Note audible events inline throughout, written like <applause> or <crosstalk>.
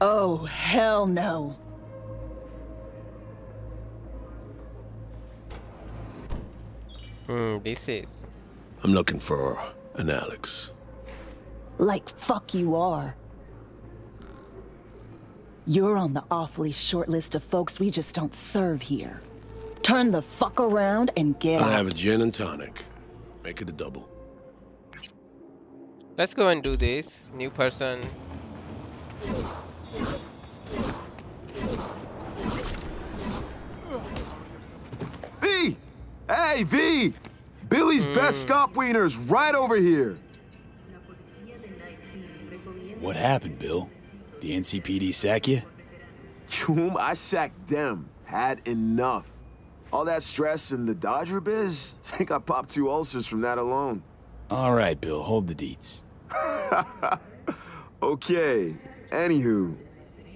Oh, hell no. Hmm, this is. I'm looking for an Alex. Like fuck you are. You're on the awfully short list of folks we just don't serve here. Turn the fuck around and get I'll out. have a gin and tonic. Make it a double. Let's go and do this. New person. V! Hey, V! Billy's hmm. best stop wiener's right over here. What happened, Bill? The NCPD sack you? Choom, I sacked them. Had enough. All that stress and the Dodger biz? <laughs> Think I popped two ulcers from that alone. All right, Bill, hold the deets. <laughs> Okay, anywho,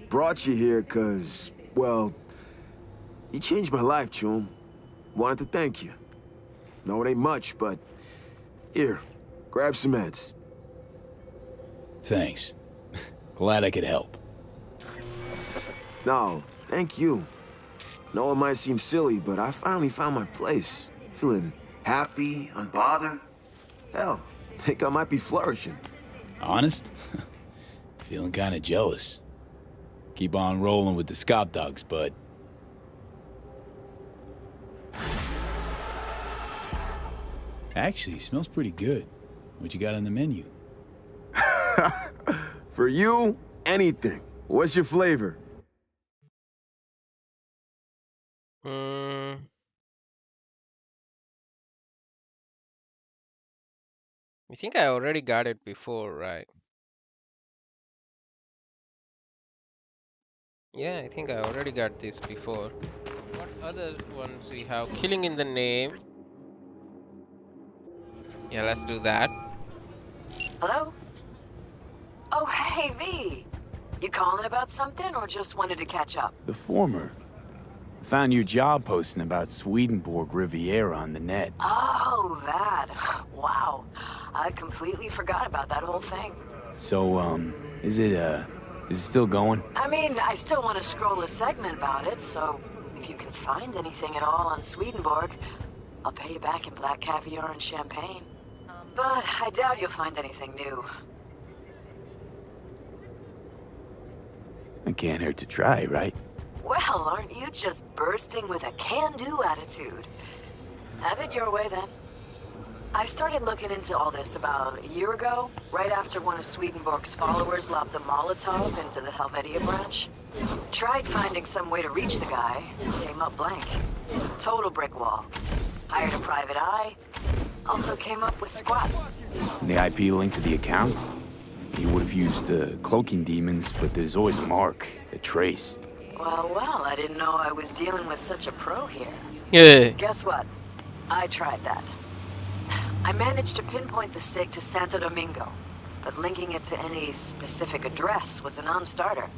brought you here cause, well, you changed my life, Choom. Wanted to thank you. No, it ain't much, but here, grab some meds. Thanks. <laughs> Glad I could help. No, thank you. Know it might seem silly, but I finally found my place. Feeling happy, unbothered. Hell, <laughs> think I might be flourishing. Honest? <laughs> Feeling kinda jealous. Keep on rolling with the Scop Dogs, bud. Actually, smells pretty good. What you got on the menu? <laughs> For you, anything. What's your flavor? Hmm. I think I already got it before, right? Yeah, I think I already got this before. What other ones we have? Killing in the name. Yeah, let's do that. Hello? Oh, hey, V. You calling about something or just wanted to catch up? The former. Found your job posting about Swedenborg Riviera on the net. Oh, that. <laughs> Wow. I completely forgot about that whole thing. So, um, is it, uh, is it still going? I mean, I still want to scroll a segment about it, so if you can find anything at all on Swedenborg, I'll pay you back in black caviar and champagne. But I doubt you'll find anything new. It can't hurt to try, right? Well, aren't you just bursting with a can-do attitude? Have it your way, then. I started looking into all this about a year ago, right after one of Swedenborg's followers lobbed a Molotov into the Helvetia branch. Tried finding some way to reach the guy, came up blank. Total brick wall. Hired a private eye, also came up with squat. The IP linked to the account? He would have used uh, cloaking daemons, but there's always a mark, a trace. Well, well, I didn't know I was dealing with such a pro here. Yeah. Guess what? I tried that. I managed to pinpoint the SIG to Santo Domingo, but linking it to any specific address was a non-starter.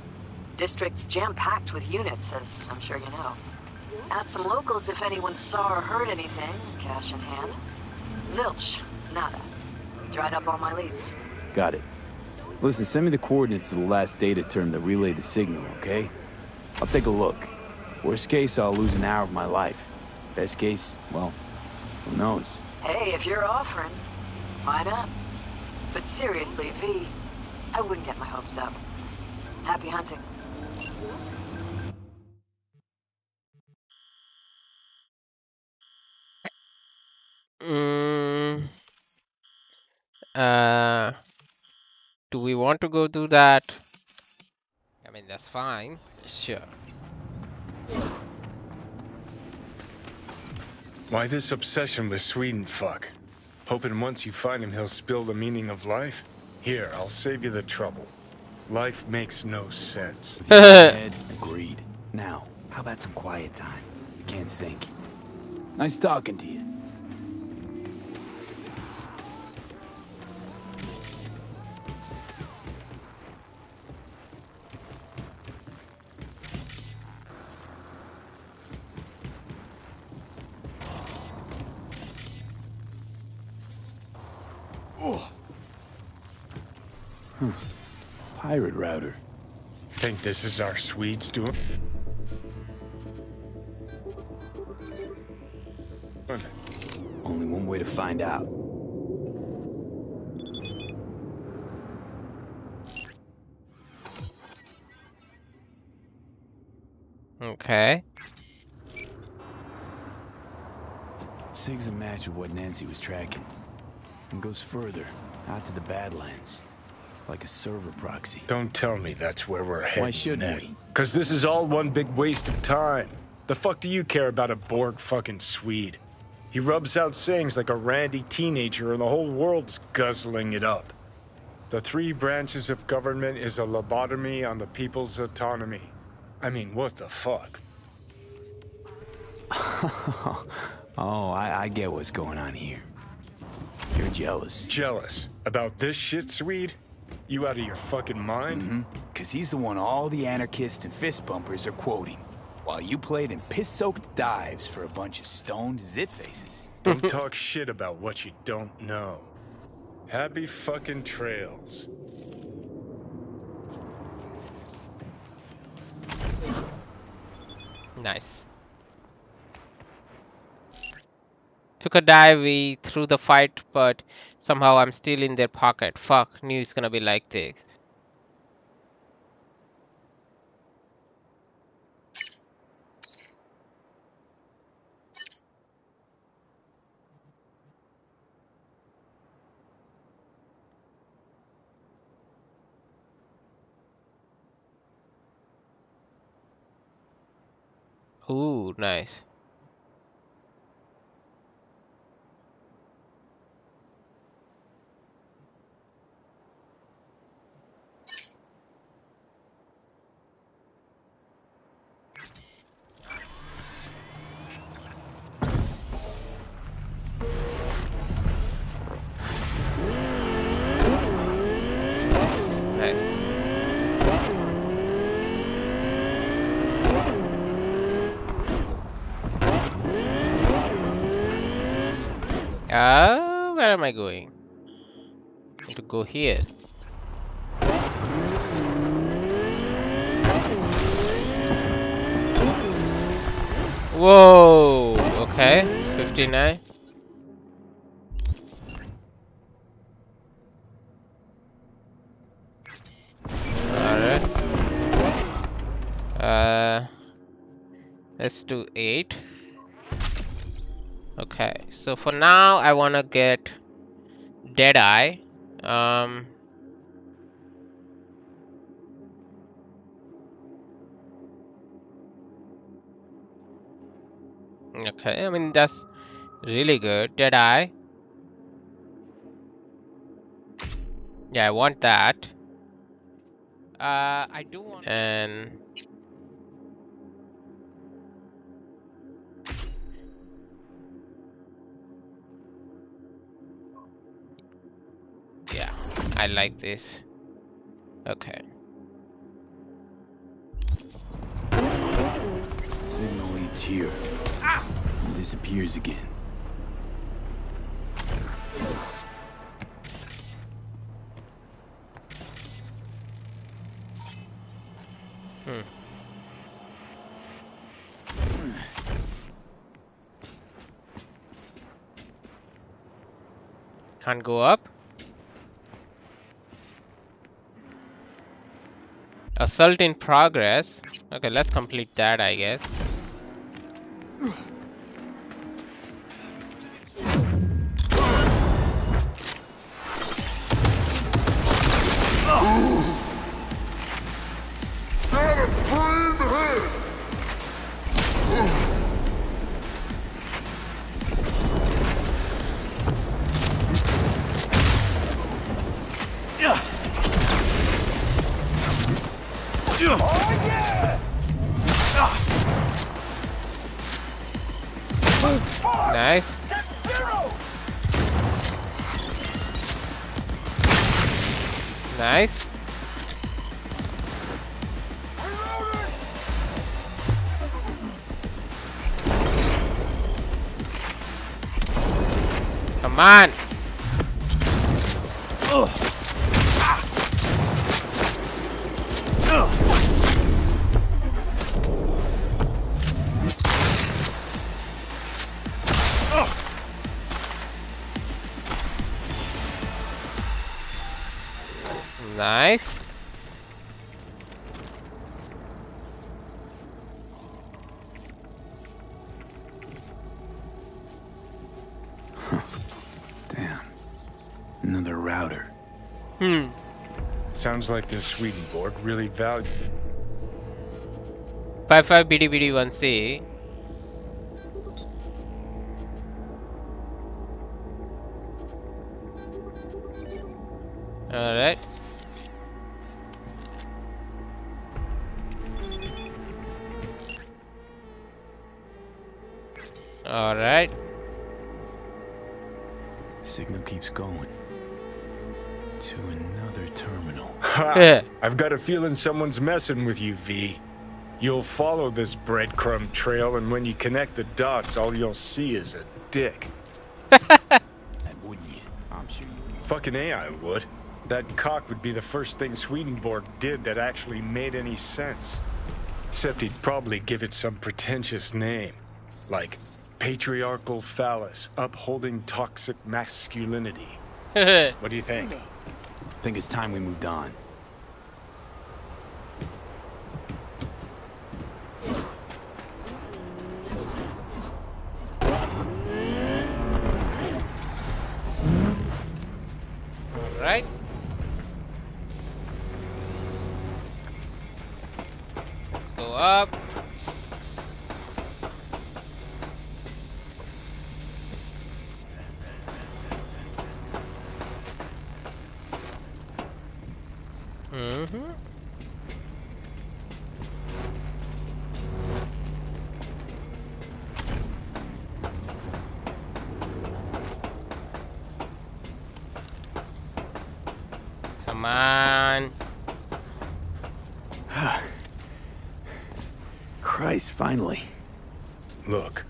District's jam-packed with units, as I'm sure you know. Asked some locals if anyone saw or heard anything, cash in hand. Zilch, nada. Dried up all my leads. Got it. Listen, send me the coordinates to the last data term that relayed the signal, okay? I'll take a look. Worst case, I'll lose an hour of my life. Best case, well, who knows? Hey, if you're offering, why not? But seriously, V, I wouldn't get my hopes up. Happy hunting. Mm, uh, do we want to go do that? I mean, that's fine. Sure. Why this obsession with Sweden fuck? Hoping once you find him he'll spill the meaning of life? Here, I'll save you the trouble. Life makes no sense. <laughs> Agreed. Now, how about some quiet time? I can't think. Nice talking to you. This is our Swedes doing? Only one way to find out. Okay. Sig's a match with what Nancy was tracking. And goes further, out to the Badlands. Like a server proxy. Don't tell me that's where we're headed. Why shouldn't we? Because this is all one big waste of time. The fuck do you care about a Borg fucking Swede? He rubs out sayings like a randy teenager and the whole world's guzzling it up. The three branches of government is a lobotomy on the people's autonomy. I mean, what the fuck? <laughs> oh, I, I get what's going on here. You're jealous. Jealous? About this shit, Swede? You out of your fucking mind? Mm-hmm. Cause he's the one all the anarchists and fist bumpers are quoting. While you played in piss-soaked dives for a bunch of stoned zit faces. <laughs> Don't talk shit about what you don't know. Happy fucking trails. Nice. Took a dive, we threw the fight, but somehow I'm still in their pocket. Fuck, knew it's gonna be like this. Ooh, nice. Nice. Uh, where am I going? I to go here. Whoa! Okay, 59. Alright. Uh, let's do 8. Okay, so for now I wanna get Deadeye. Um Okay, I mean that's really good. Deadeye. Yeah, I want that. Uh I do want and I like this. Okay. Signal leads here. And disappears again. Hmm. Can't go up. Assault in progress. Okay, let's complete that, I guess. Come on. Another router. Hmm. Sounds like this Swedenborg really valued. 55 BDBD1C. Alright. Alright. I've got a feeling someone's messing with you, V. You'll follow this breadcrumb trail, and when you connect the dots, all you'll see is a dick. <laughs> That wouldn't you? I'm sure you would. Fucking A, I would. That cock would be the first thing Swedenborg did that actually made any sense. Except he'd probably give it some pretentious name. Like patriarchal phallus, upholding toxic masculinity. <laughs> What do you think? I think it's time we moved on. Alright. Let's go up. Mm-hmm. Come on. Christ, finally. Look,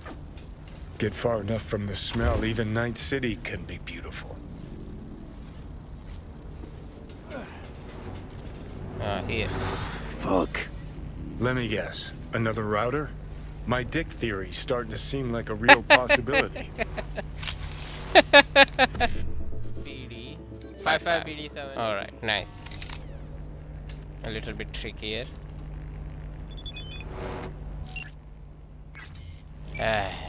get far enough from the smell, even Night City can be beautiful. Ah, here. Fuck. Let me guess, another router? My dick theory's starting to seem like a real <laughs> possibility. BD. 55 BD7. Alright, nice. A little bit trickier. Ah,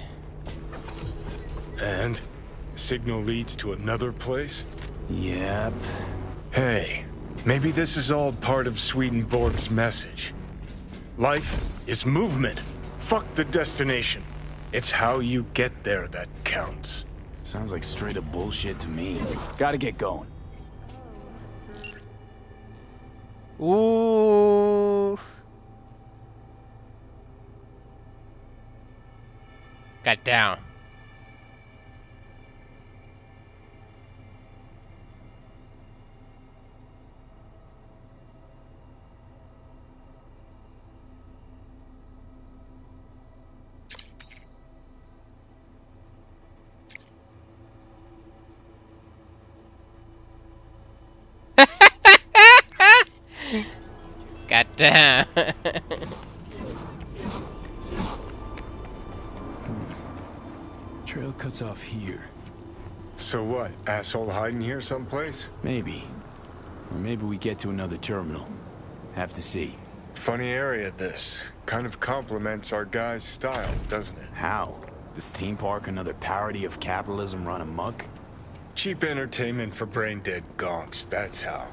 and signal leads to another place? Yep. Hey, maybe this is all part of Swedenborg's message. Life is movement. Fuck the destination. It's how you get there that counts. Sounds like straight up bullshit to me. Gotta get going. Ooh. Got down. Got down. <laughs> Trail cuts off here. So what, asshole hiding here someplace? Maybe. Or maybe we get to another terminal. Have to see. Funny area this. Kind of complements our guy's style, doesn't it? How? This theme park another parody of capitalism run amok? Cheap entertainment for brain-dead gonks, that's how.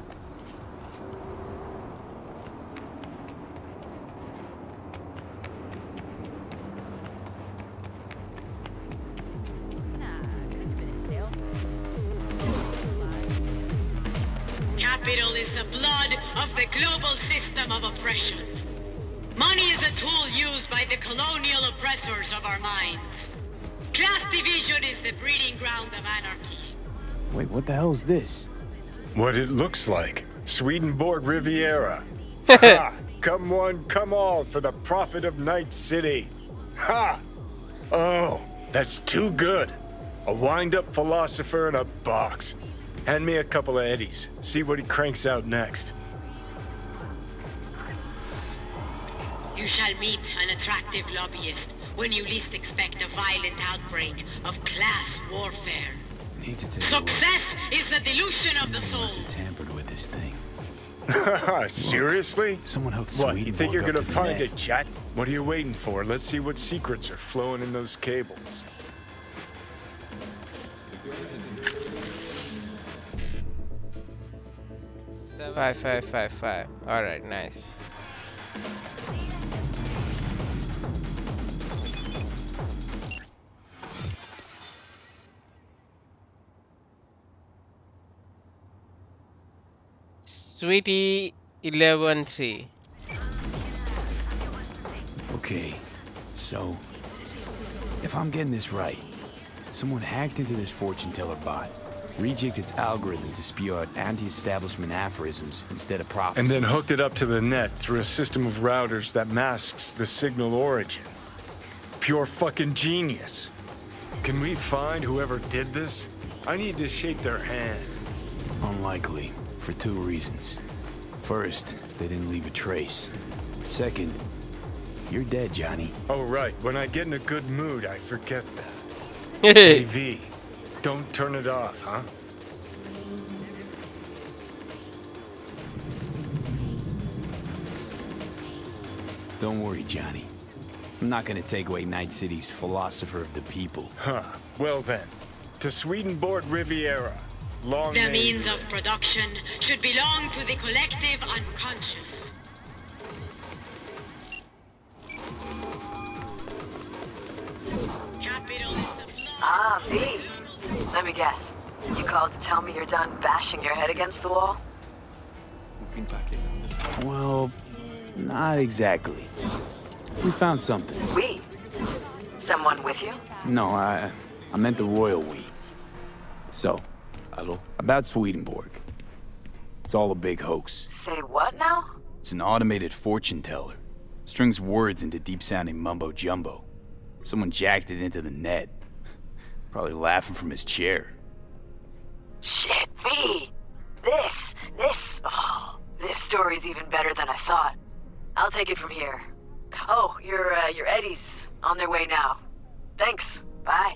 Oppressors of our minds. Class division is the breeding ground of anarchy. Wait, what the hell is this? What it looks like. Swedenborg Riviera. <laughs> ha! Come one, come all for the profit of Night City. Ha! Oh, that's too good. A wind-up philosopher in a box. Hand me a couple of eddies. See what he cranks out next. You shall meet an attractive lobbyist when you least expect a violent outbreak of class warfare. Need to take. Success is the delusion of the soul. Must have tampered with this thing. <laughs> Seriously? Someone hooked What, you think you're gonna to find net. a jet? What are you waiting for? Let's see what secrets are flowing in those cables. Five, five, five, five. All right, nice. Sweetie, eleven three. Okay, so if I'm getting this right, someone hacked into this fortune teller bot, rejigged its algorithm to spew out anti-establishment aphorisms instead of prophecies. And then hooked it up to the net through a system of routers that masks the signal origin. Pure fucking genius. Can we find whoever did this? I need to shake their hand. Unlikely, for two reasons. First, they didn't leave a trace. Second, you're dead, Johnny. Oh, right. When I get in a good mood, I forget that. <laughs> AV, don't turn it off, huh? Don't worry, Johnny. I'm not gonna take away Night City's philosopher of the people. Huh. Well then, to Swedenborg Riviera. Long The means of production should belong to the collective unconscious. Capital is the blood. Ah, V. Let me guess. You called to tell me you're done bashing your head against the wall? Well, not exactly. We found something. We? Someone with you? No, I, I meant the royal we. So, about Swedenborg. It's all a big hoax. Say what now? It's an automated fortune teller. Strings words into deep-sounding mumbo-jumbo. Someone jacked it into the net. Probably laughing from his chair. Shit, V. This, this, oh, this story's even better than I thought. I'll take it from here. Oh, your, uh, your Eddies on their way now. Thanks. Bye.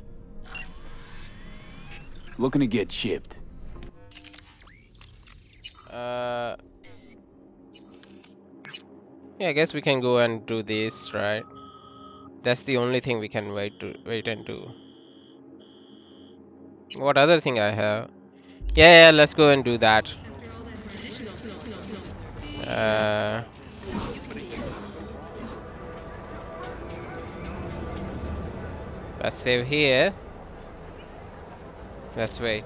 Looking to get chipped. Uh. Yeah, I guess we can go and do this, right? That's the only thing we can wait to wait and do. What other thing I have? Yeah, yeah, let's go and do that. Uh. Let's save here. Let's wait.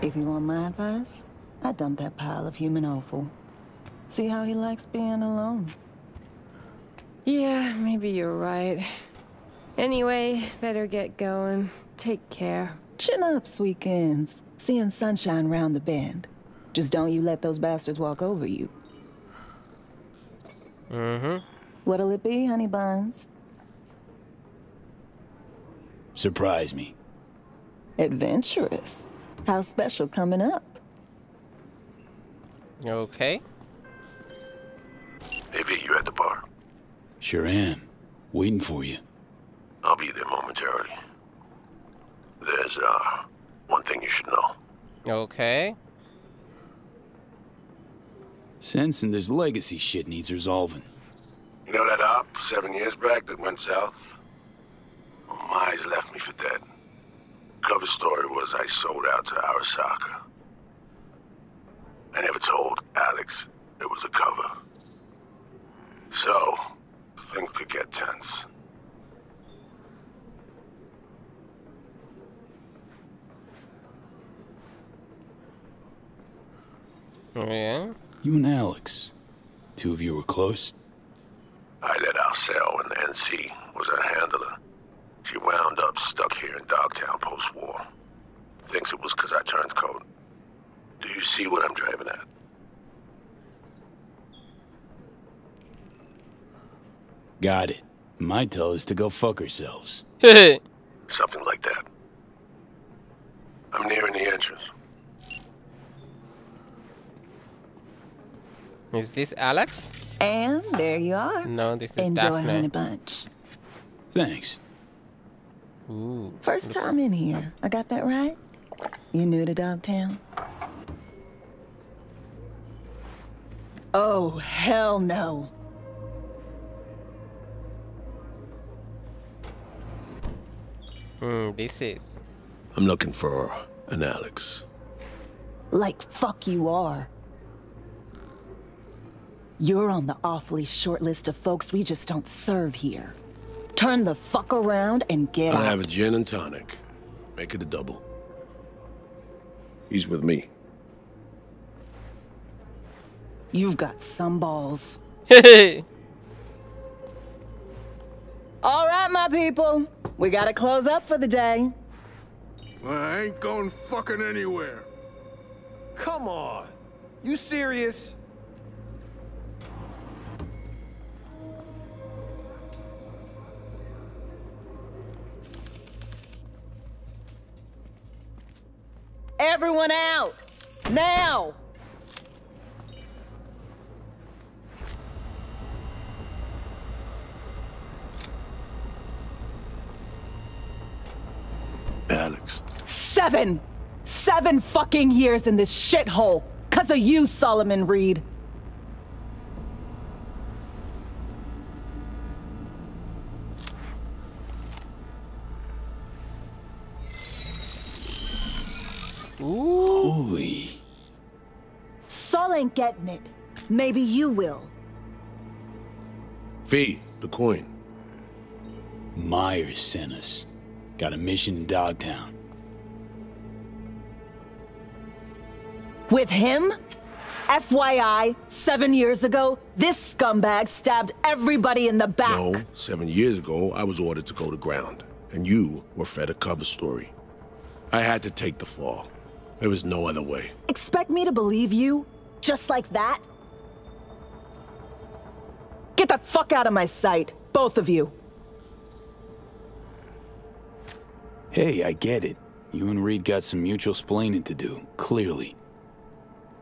If you want my advice, I dump that pile of human offal. See how he likes being alone. Yeah, maybe you're right. Anyway, better get going. Take care. Chin up, sweekends. Seeing sunshine round the bend. Just don't you let those bastards walk over you. Mm-hmm. What'll it be, honey buns? Surprise me. Adventurous. How special coming up? Okay. AV, you at the bar? Sure am. Waiting for you. I'll be there momentarily. There's, uh, one thing you should know. Okay. Sensing there's legacy shit needs resolving. You know that op seven years back that went south? Oh, well, Myers left me for dead. Cover story was I sold out to Arasaka. I never told Alex it was a cover. So, things could get tense. Yeah. You and Alex. Two of you were close? I let Alcel when the NC was her handler. She wound up stuck here in Dogtown post-war. Thinks it was because I turned coat. Do you see what I'm driving at? Got it. My tell is to go fuck ourselves. <laughs> Something like that. I'm nearing the entrance. Is this Alex? And there you are. No, this is Enjoy Daphne. Honey Bunch. Thanks. Ooh. First looks- time in here. I got that right? You new to Dogtown? Oh, hell no. Hmm, this is. I'm looking for an Alex. Like fuck you are. You're on the awfully short list of folks we just don't serve here. Turn the fuck around and get I'll out. have a gin and tonic. Make it a double. He's with me. You've got some balls. Hey, <laughs> All right, my people. We gotta close up for the day. I ain't going fucking anywhere. Come on. You serious? Everyone out! Now! Alex. Seven! Seven fucking years in this shithole! Cause of you, Solomon Reed! Ooh. Sol ain't getting it. Maybe you will. V, the coin. Myers sent us. Got a mission in Dogtown. With him? FYI, seven years ago, this scumbag stabbed everybody in the back. No, seven years ago, I was ordered to go to ground, and you were fed a cover story. I had to take the fall. There was no other way. Expect me to believe you? Just like that? Get the fuck out of my sight, both of you. Hey, I get it. You and Reed got some mutual splaining to do, clearly.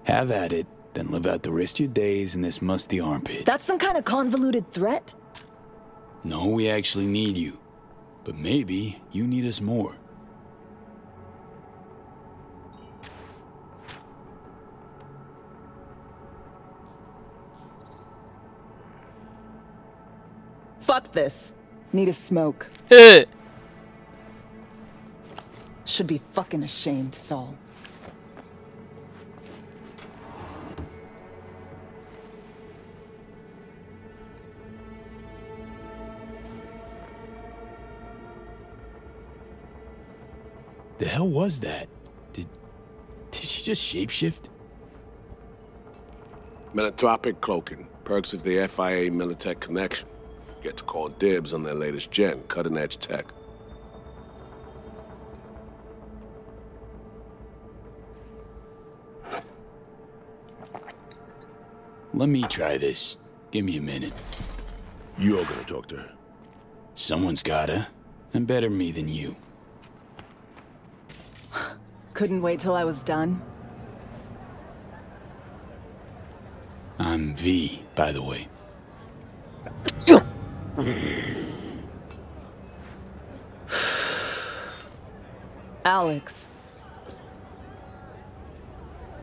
Have at it, then live out the rest of your days in this musty armpit. That's some kind of convoluted threat? No, we actually need you. But maybe you need us more. Fuck this. Need a smoke. Hey. Should be fucking ashamed, Sol. The hell was that? Did did she just shapeshift? Metatropic cloaking, perks of the FIA Militech connection. Get to call dibs on their latest gen, cutting edge tech. Let me try this. Give me a minute. You're gonna talk to her. Someone's gotta. And better me than you. Couldn't wait till I was done. I'm V, by the way. <sighs> Alex.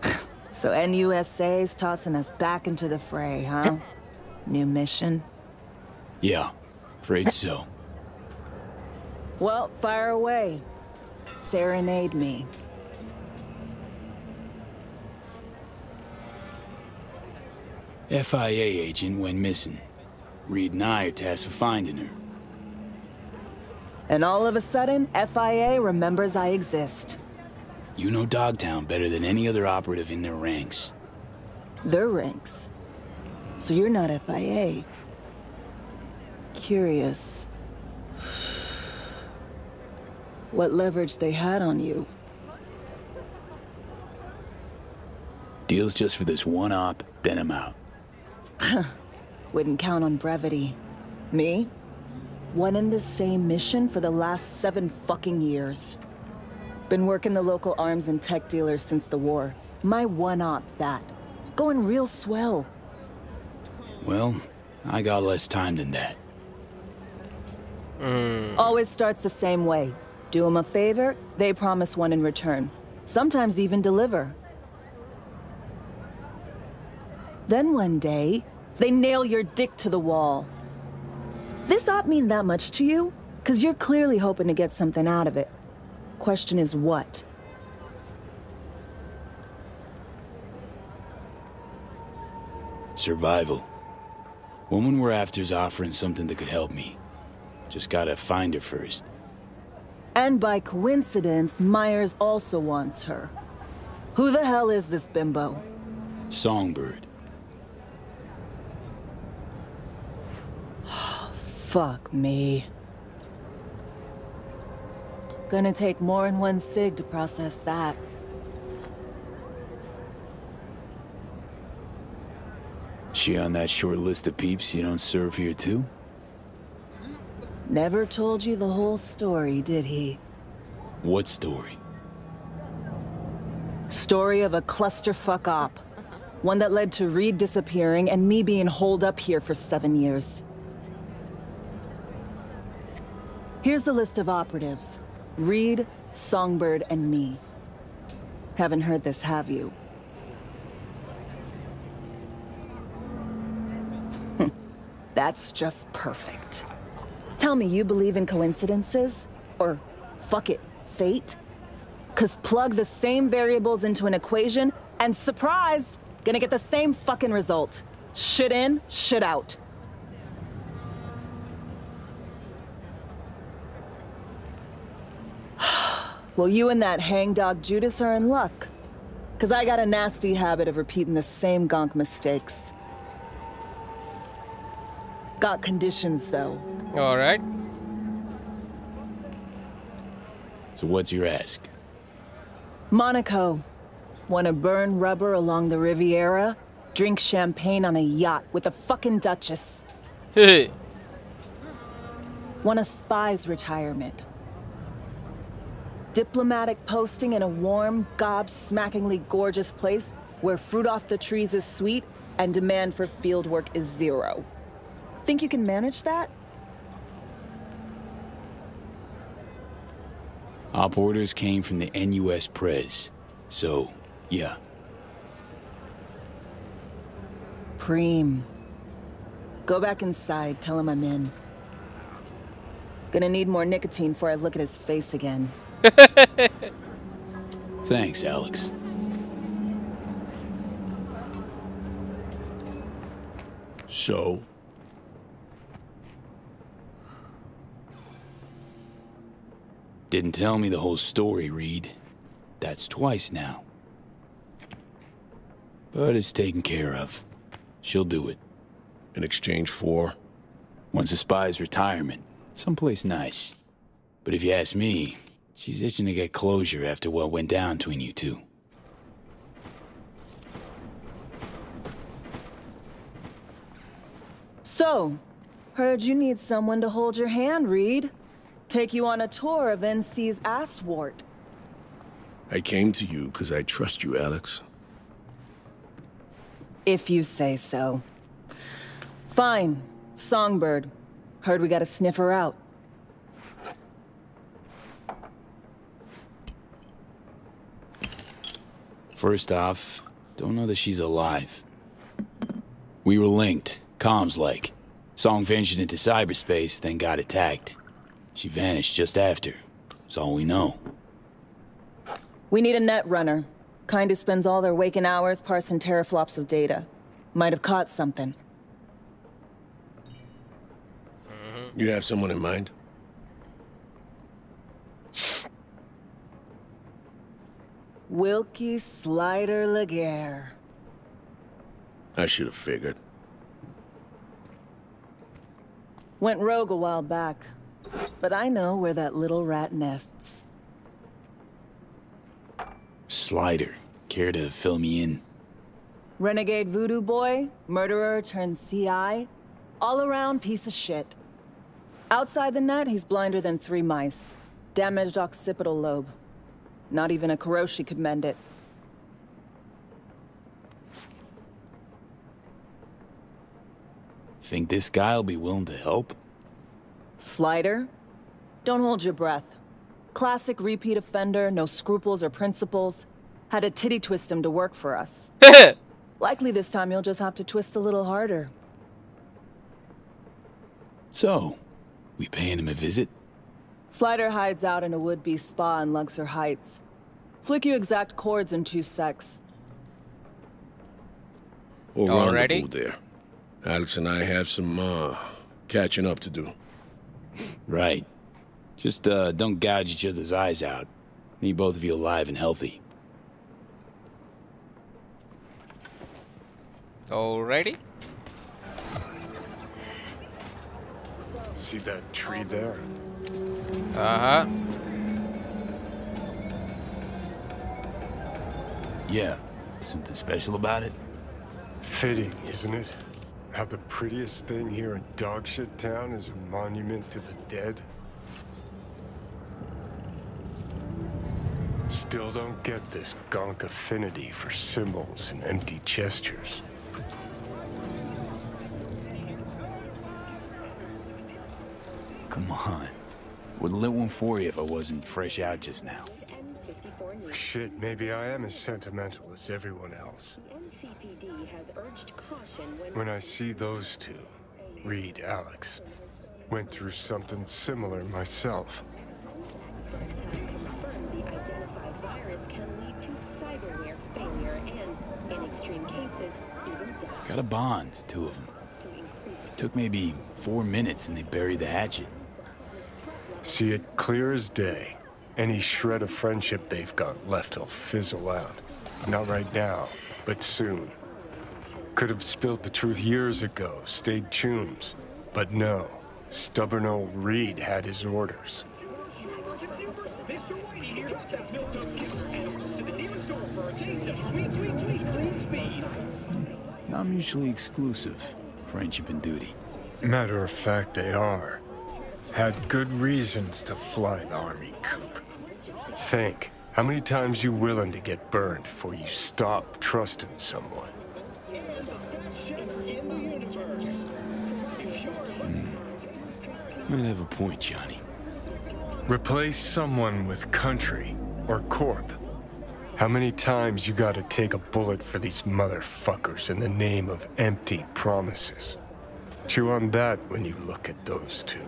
<sighs> so NUSA's tossing us back into the fray, huh? <laughs> New mission? Yeah, afraid so. Well, fire away. Serenade me. FIA agent went missing. Reed and I are tasked with finding her. And all of a sudden, FIA remembers I exist. You know Dogtown better than any other operative in their ranks. Their ranks. So you're not FIA. Curious. What leverage they had on you. Deal's just for this one op, then I'm out. <laughs> Wouldn't count on brevity. Me? One in the same mission for the last seven fucking years. Been working the local arms and tech dealers since the war. My one op, that. Going real swell. Well, I got less time than that. Hmm. Always starts the same way. Do them a favor, they promise one in return. Sometimes even deliver. Then one day, they nail your dick to the wall. This ought mean that much to you? Cause you're clearly hoping to get something out of it. Question is what? Survival. Woman we're after is offering something that could help me. Just gotta find her first. And by coincidence, Myers also wants her. Who the hell is this bimbo? Songbird. Fuck me. Gonna take more than one sig to process that. She on that short list of peeps you don't serve here too? Never told you the whole story, did he? What story? Story of a clusterfuck op. One that led to Reed disappearing and me being holed up here for seven years. Here's the list of operatives. Reed, Songbird, and me. Haven't heard this, have you? <laughs> That's just perfect. Tell me you believe in coincidences? Or, fuck it, fate? Cause plug the same variables into an equation, and surprise! Gonna get the same fucking result. Shit in, shit out. Well, you and that hangdog Judas are in luck. Cause I got a nasty habit of repeating the same gonk mistakes. Got conditions, though. All right. So what's your ask? Monaco. Wanna burn rubber along the Riviera? Drink champagne on a yacht with a fucking duchess? Hey. Want a spy's retirement? Diplomatic posting in a warm, gobsmackingly gorgeous place where fruit off the trees is sweet and demand for fieldwork is zero. Think you can manage that? Op orders came from the NUS Prez. So, yeah. Preem. Go back inside, tell him I'm in. Gonna need more nicotine before I look at his face again. <laughs> Thanks, Alex. So? Didn't tell me the whole story, Reed. That's twice now. But it's taken care of. She'll do it. In exchange for? Once a spy's retirement. Someplace nice. But if you ask me, she's itching to get closure after what went down between you two. So, heard you need someone to hold your hand, Reed. Take you on a tour of NC's asswart. I came to you because I trust you, Alex. If you say so. Fine. Songbird. Heard we got to sniff her out. First off, don't know that she's alive. We were linked, comms like. Song ventured into cyberspace, then got attacked. She vanished just after. That's all we know. We need a net runner. Kind who spends all their waking hours parsing teraflops of data. Might have caught something. You have someone in mind? Wilkie Slider Laguerre. I should have figured. Went rogue a while back. But I know where that little rat nests. Slider. Care to fill me in? Renegade voodoo boy, murderer turned CI, all around piece of shit. Outside the net, he's blinder than three mice. Damaged occipital lobe. Not even a Kiroshi could mend it. think this guy'll be willing to help? Slider? Don't hold your breath. Classic repeat offender, no scruples or principles. Had a titty twist him to work for us. <laughs> Likely this time you'll just have to twist a little harder. So, we paying him a visit? Slider hides out in a would-be spa in Luxor Heights. Flick you exact chords in two secs. We'll Already? rendezvous there. Alex and I have some, uh, catching up to do. Right. Just, uh, don't gouge each other's eyes out. Need both of you alive and healthy. Alrighty. See that tree there? Uh Yeah. Something special about it? Fitting, isn't it? How the prettiest thing here in Dogshit Town is a monument to the dead? Still don't get this gonk affinity for symbols and empty gestures. Come on. Would lit one for you if I wasn't fresh out just now. Shit, maybe I am as sentimental as everyone else. When I see those two, Reed, Alex, went through something similar myself. Got a bond, two of them. Took maybe four minutes and they buried the hatchet. See it clear as day. Any shred of friendship they've got left will fizzle out. Not right now, but soon. Could have spilled the truth years ago, stayed chooms. But no, stubborn old Reed had his orders. Not mutually exclusive. Friendship and duty. Matter of fact, they are. Had good reasons to fly an army coup. Think, how many times you willing to get burned before you stop trusting someone? Hmm. Might have a point, Johnny. Replace someone with country or corp. How many times you gotta take a bullet for these motherfuckers in the name of empty promises? Chew on that when you look at those two.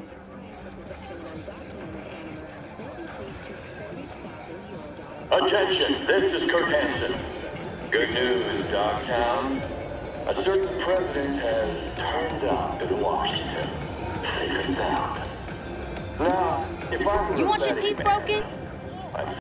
Attention, this is Kurt Hansen. Good news, Dogtown. A certain president has turned up in Washington. Safe and sound. Now, if I You want your teeth broken?